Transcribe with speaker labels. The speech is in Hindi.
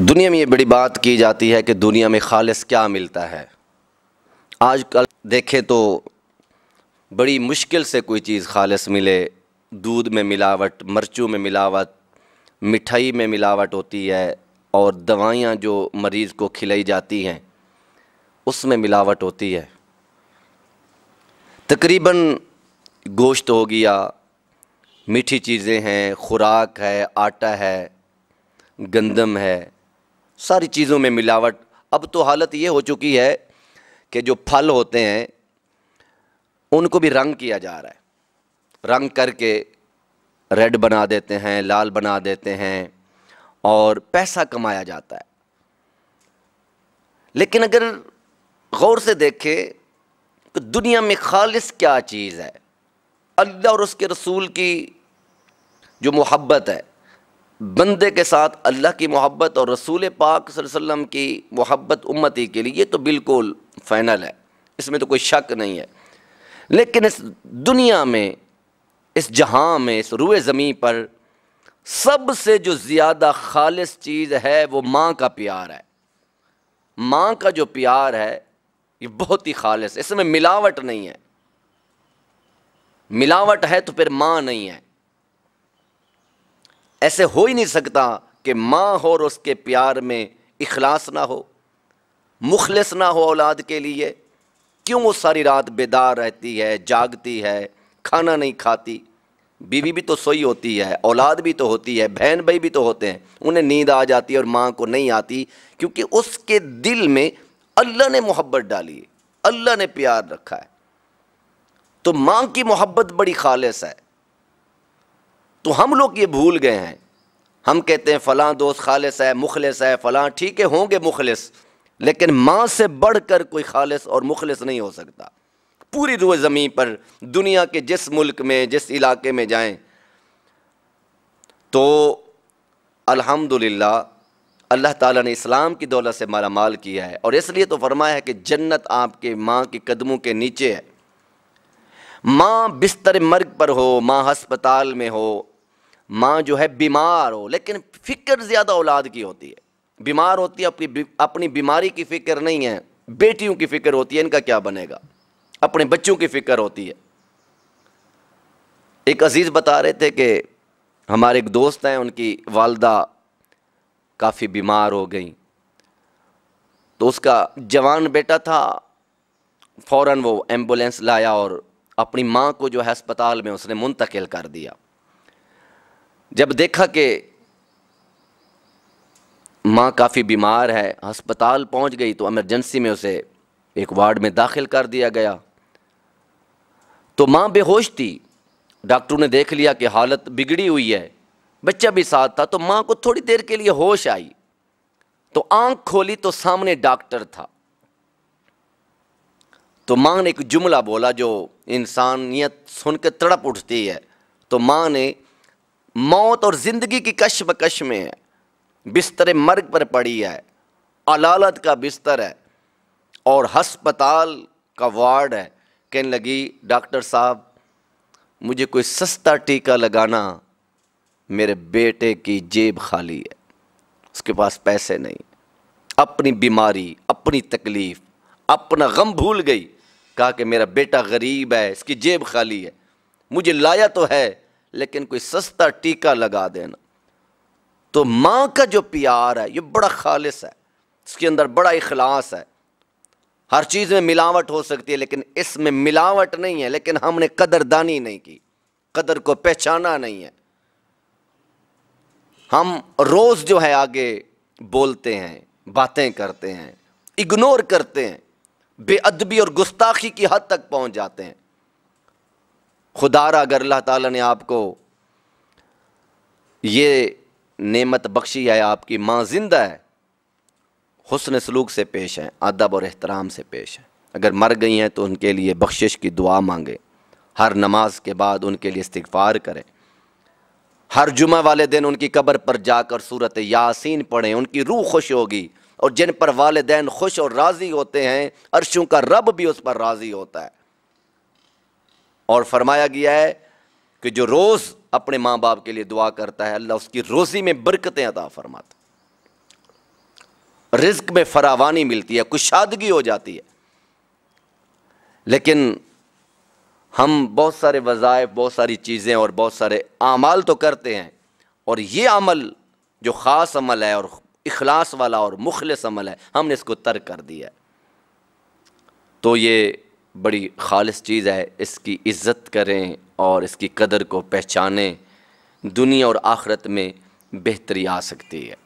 Speaker 1: दुनिया में ये बड़ी बात की जाती है कि दुनिया में खालिस क्या मिलता है। आजकल देखें तो बड़ी मुश्किल से कोई चीज़ खालिस मिले। दूध में मिलावट, मरचू में मिलावट, मिठाई में मिलावट होती है और दवाइयाँ जो मरीज़ को खिलाई जाती हैं, उसमें मिलावट होती है। तकरीबन गोश्त हो गया, मीठी चीज़ें हैं, खुराक है, आटा है, गंदम है सारी चीज़ों में मिलावट। अब तो हालत ये हो चुकी है कि जो फल होते हैं, उनको भी रंग किया जा रहा है। रंग करके रेड बना देते हैं, लाल बना देते हैं और पैसा कमाया जाता है। लेकिन अगर गौर से देखें तो दुनिया में खालिस क्या चीज़ है? अल्लाह और उसके रसूल की जो मोहब्बत है बंदे के साथ अल्लाह की मोहब्बत और रसूल पाक वसल्लम की मोहब्बत उम्मती के लिए तो बिल्कुल फ़ाइनल है। इसमें तो कोई शक नहीं है। लेकिन इस दुनिया में, इस जहाँ में, इस रुए ज़मीन पर सबसे जो ज़्यादा खालिस चीज़ है, वो माँ का प्यार है। माँ का जो प्यार है, ये बहुत ही खालिस इसमें मिलावट नहीं है। मिलावट है तो फिर माँ नहीं है। ऐसे हो ही नहीं सकता कि माँ हो और उसके प्यार में इखलास ना हो, मुखलिस ना हो औलाद के लिए। क्यों वो सारी रात बेदार रहती है, जागती है, खाना नहीं खाती? बीवी भी तो सोई होती है, औलाद भी तो होती है, बहन भाई भी तो होते हैं। उन्हें नींद आ जाती है और माँ को नहीं आती, क्योंकि उसके दिल में अल्लाह ने मोहब्बत डाली है, अल्लाह ने प्यार रखा है। तो माँ की मोहब्बत बड़ी खालिस है। तो हम लोग ये भूल गए हैं। हम कहते हैं, फ़लाँ दोस्त खालिस है, मुखलिस है, फ़लाँ ठीक है, होंगे मुखलिस, लेकिन माँ से बढ़कर कोई खालिस और मुखलिस नहीं हो सकता। पूरी रुए ज़मीन पर, दुनिया के जिस मुल्क में, जिस इलाके में जाएँ। तो अल्हम्दुलिल्लाह, अल्लाह ताला ने इस्लाम की दौलत से माला माल किया है, और इसलिए तो फरमाया है कि जन्नत आपके माँ के कदमों के नीचे है। माँ बिस्तर मर्ग पर हो, माँ हस्पताल में हो माँ जो है बीमार हो, लेकिन फ़िक्र ज़्यादा औलाद की होती है। बीमार होती है, अपनी अपनी बीमारी की फ़िक्र नहीं है, बेटियों की फ़िक्र होती है, इनका क्या बनेगा? अपने बच्चों की फ़िक्र होती है। एक अज़ीज़ बता रहे थे कि हमारे एक दोस्त हैं, उनकी वालदा काफ़ी बीमार हो गई। तो उसका जवान बेटा था फ़ौर वो एंबुलेंस लाया और अपनी माँ को जो है अस्पताल में उसने मुंतकिल कर दिया। जब देखा कि माँ काफ़ी बीमार है, अस्पताल पहुँच गई तो एमरजेंसी में उसे एक वार्ड में दाखिल कर दिया गया। तो माँ बेहोश थी। डॉक्टरों ने देख लिया कि हालत बिगड़ी हुई है। बच्चा भी साथ था तो माँ को थोड़ी देर के लिए होश आई। तो आँख खोली तो सामने डॉक्टर था। तो माँ ने एक जुमला बोला, जो इंसानियत सुन के तड़प उठती है। तो माँ ने मौत और ज़िंदगी की कश बकश में है। बिस्तर मर्ग पर पड़ी है। अलालत का बिस्तर है। और हस्पताल का वार्ड है। कहने लगी, डॉक्टर साहब, मुझे कोई सस्ता टीका लगाना मेरे बेटे की जेब खाली है। उसके पास पैसे नहीं। अपनी बीमारी, अपनी तकलीफ़, अपना गम भूल गई। कहा कि मेरा बेटा गरीब है, इसकी जेब खाली है। मुझे लाया तो है। लेकिन कोई सस्ता टीका लगा देना। तो माँ का जो प्यार है, ये बड़ा खालिस है। इसके अंदर बड़ा इखलास है। हर चीज़ में मिलावट हो सकती है, लेकिन इसमें मिलावट नहीं है। लेकिन हमने कदरदानी नहीं की। कदर को पहचाना नहीं है। हम रोज़ जो है आगे बोलते हैं, बातें करते हैं, इग्नोर करते हैं, बेअदबी और गुस्ताखी की हद तक पहुँच जाते हैं। खुदारा अगर अल्लाह ताला ने आपको ये नेमत बख्शी है, आपकी माँ ज़िंदा है, हुसन सलूक से पेश हैं, अदब और एहतराम से पेश हैं। अगर मर गई हैं तो उनके लिए बख्शिश की दुआ मांगे। हर नमाज़ के बाद उनके लिए इस्तफ़ार करें। हर जुमा वाले दिन उनकी कब्र पर जाकर सूरत यासीन पढ़ें। उनकी रूह खुश होगी और जिन पर वालदेन खुश और राज़ी होते हैं, अरशों का रब भी उस पर राज़ी होता है। और फरमाया गया है कि जो रोज़ अपने माँ बाप के लिए दुआ करता है, अल्लाह उसकी रोज़ी में बरकतें अदा फरमाता रिज्क में फरावानी मिलती है, कुशादगी हो जाती है। लेकिन हम बहुत सारे वज़ाइफ, बहुत सारी चीज़ें और बहुत सारे आमाल तो करते हैं और ये अमल जो ख़ास अमल है और इखलास वाला और मुखलस अमल है, हमने इसको तर्क कर दिया है। तो ये बड़ी खालिश चीज़ है, इसकी इज़्ज़त करें और इसकी कदर को पहचानें। दुनिया और आखरत में बेहतरी आ सकती है।